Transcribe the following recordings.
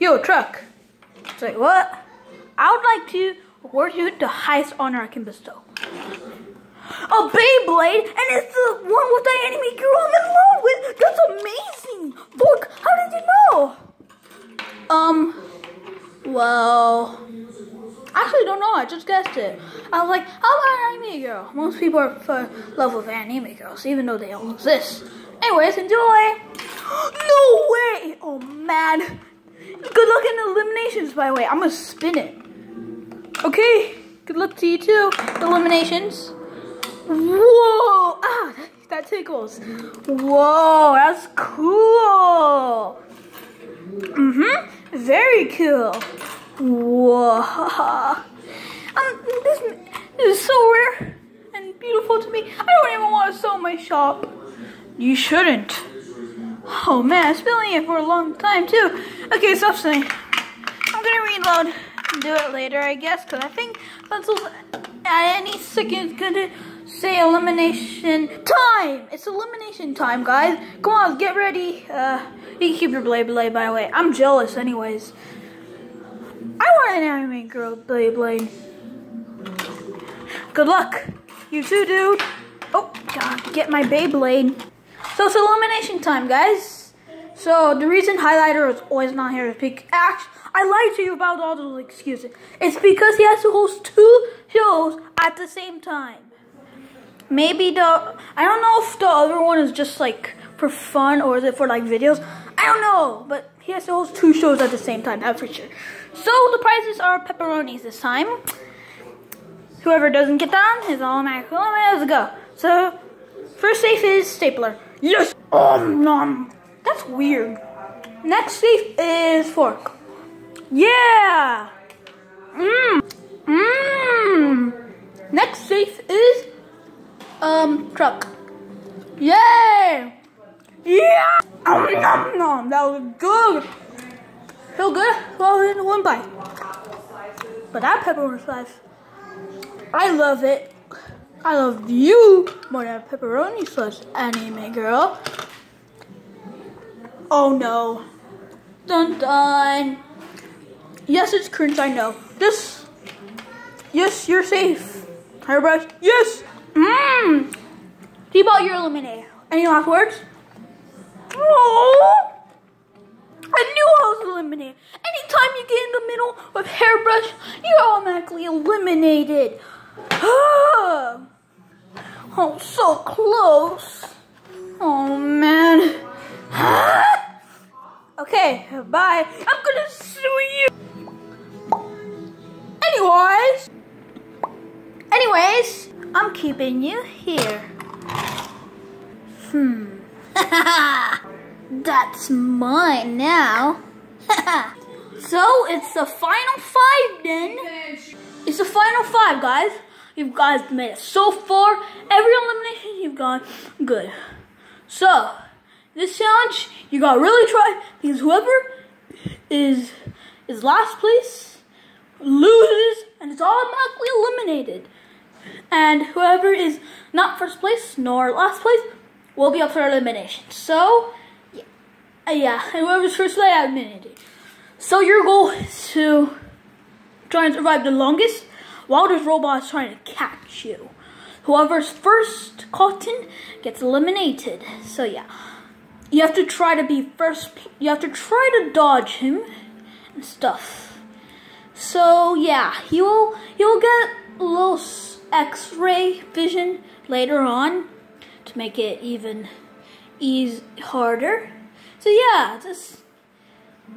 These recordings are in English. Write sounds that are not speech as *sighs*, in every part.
Yo, truck. It's like, what? I would like to award you the highest honor I can bestow. A Beyblade, and it's the one with the anime girl I'm in love with. That's amazing. Look, how did you know? Um, well, I actually don't know. I just guessed it. I was like, how about an anime girl? Most people are for love with anime girls, even though they don't exist. Anyways, enjoy. *gasps* no way. Oh man. Good luck in eliminations, by the way. I'm gonna spin it. Okay. Good luck to you too. Eliminations. Whoa! Ah, that tickles. Whoa, that's cool. Mm-hmm. Very cool. Whoa. *laughs* Um, this, this is so rare and beautiful to me. I don't even want to sell my shop. You shouldn't. Oh man, I've been it for a long time too. Okay, stop saying. I'm gonna reload and do it later, I guess, because I think Pencil's at any second gonna say elimination time. It's elimination time, guys. Come on, get ready. Uh, you can keep your blade blade, by the way. I'm jealous, anyways. I want an anime girl blade blade. Good luck. You too, dude. Oh, God, get my Beyblade. So it's elimination time, guys. So the reason highlighter is always not here is because I lied to you about all those excuses. It's because he has to host two shows at the same time. Maybe the I don't know if the other one is just like for fun or is it for like videos. I don't know, but he has to host two shows at the same time. That's for sure. So the prizes are pepperonis this time. Whoever doesn't get them is automatically. Let's go. So first safe is stapler. Yes. Um, nom. That's weird. Next safe is fork. Yeah. Mmm. Mmm. Next safe is um truck. Yay. Yeah. Um, nom, nom. That was good. Feel good? Well, in one bite. But that pepperoni slice, I love it. I love you more than pepperoni slice, anime girl. Oh no. Dun dun. Yes, it's cringe, I know. This. Yes, you're safe. Hairbrush. Yes. Mmm. Debot, you're eliminated. Any last words? Oh. I knew I was eliminated. Anytime you get in the middle with hairbrush, you're automatically eliminated. *sighs* oh, so close. Oh, man. *gasps* Ah! Okay, bye. I'm gonna sue you. Anyways. Anyways, I'm keeping you here. Hmm. *laughs* That's mine now. *laughs* so it's the final five then. It's the final five, guys. You guys made it so far. Every elimination you've gone good. So this challenge you gotta really try because whoever is is last place loses and is automatically eliminated. And whoever is not first place nor last place will be up for elimination. So yeah, uh, yeah, and whoever's first place eliminated. So your goal is to try and survive the longest while this robot is trying to catch you. Whoever's first caught in gets eliminated. So yeah, you have to try to be first. You have to try to dodge him and stuff. So yeah, he will he will get a little X-ray vision later on to make it even ease harder. So yeah, just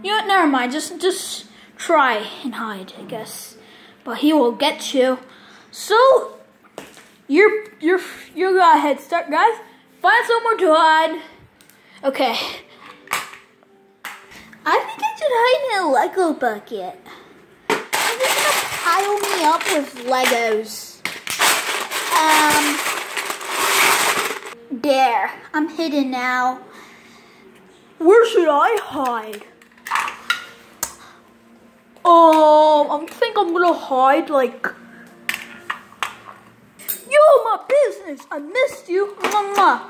you know? Never mind. Just just try and hide, I guess. But he will get you. So you're you're you got a head start, guys. Find somewhere to hide. Okay. I think I should hide in a Lego bucket. I'm just gonna pile me up with Legos. Um, there. I'm hidden now. Where should I hide? Oh, I think I'm gonna hide like. Yo, my business. I missed you, mama.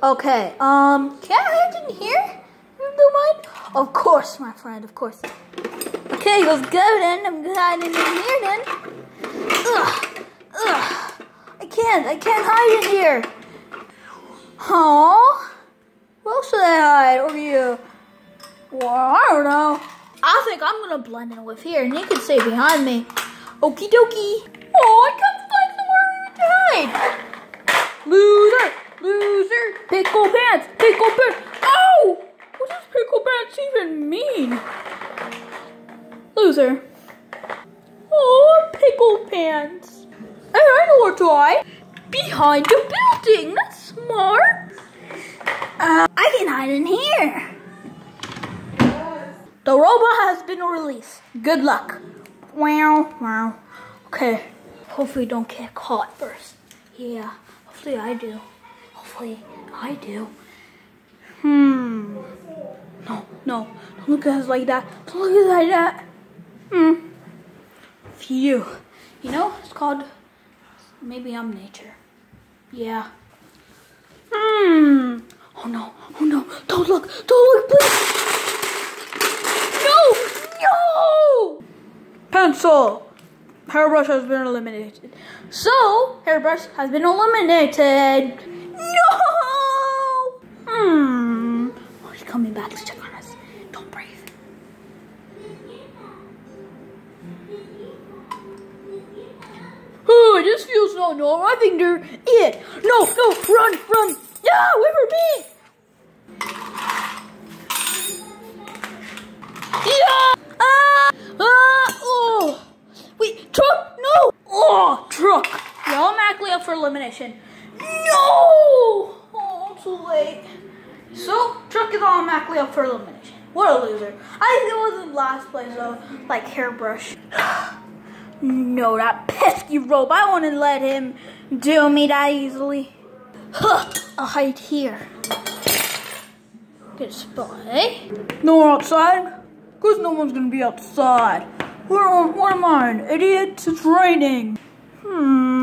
Okay. Um, can I hide in here? don't mind? Of course, my friend, of course. Okay, let's go then. I'm hiding in here then. Ugh, ugh. I can't, I can't hide in here. Huh? Where should I hide? Or you? Well, I don't know. I think I'm gonna blend in with here and you can stay behind me. Okie dokie. Oh, I can't find somewhere to hide. Loser, loser. Pickle pants, pickle pants. Oh! What does pickle pants even mean? Loser. Oh, pickle pants. Hey, I know where to hide. Behind the building. That's smart. Uh, I can hide in here. The robot has been released. Good luck. Wow, wow. Okay. Hopefully don't get caught first. Yeah, hopefully I do. Hopefully I do. Hmm. No, no. Don't look at us like that. Don't look at us like that. Hmm. Phew. You know, it's called maybe I'm nature. Yeah. Hmm. Oh no. Oh no. Don't look. Don't look, please. No! No! Pencil. Hairbrush has been eliminated. So, hairbrush has been eliminated. Hmm. Oh, he's coming back to check on us. Don't breathe. Oh, this feels so normal. I think they're it. No, no, run, run. Yeah, wait for me. Yeah. Ah, ah, oh. Wait, truck, no. Oh, truck. You're automatically up for elimination. No. Oh, too late. So, truck is automatically up for elimination. What a loser. I think it was in last place though, like hairbrush. *sighs* No, that pesky rope. I wouldn't let him do me that easily. I'll hide here. Good spot, eh? No one outside? Because no one's gonna be outside. Where, what am I, an idiot? It's raining. Hmm.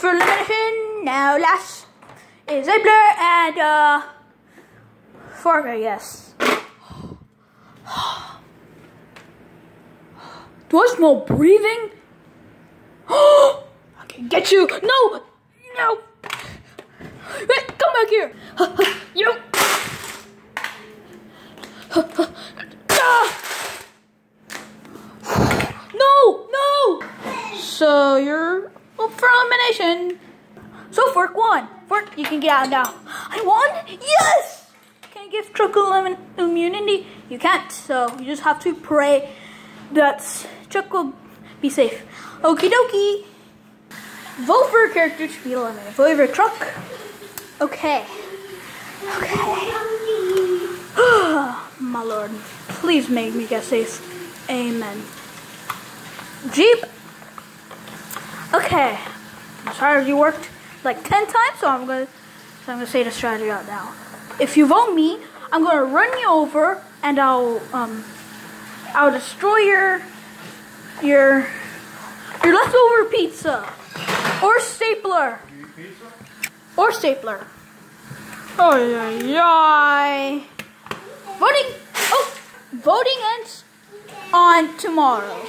For elimination. Now last is Abler and uh Fargo, yes. *gasps* Do I smell breathing? *gasps* I can get you! No! No! Come back here! *laughs* you! *laughs* Ah! No, no. So you're up for elimination. So Fork won. Fork, you can get now. I won? Yes. Can I give lemon immunity? You can't. So you just have to pray that will be safe. Okie dokie. Vote for a character to be eliminated. Vote for Truck. Okay. Okay. *gasps* My lord, please make me get safe. Amen. Jeep. Okay. The you worked like 10 times, so I'm gonna so I'm gonna say the strategy out now. If you vote me, I'm gonna run you over and I'll um I'll destroy your your your leftover pizza. Or stapler. Or stapler. Oh yeah, yeah. Voting oh voting ends on tomorrow.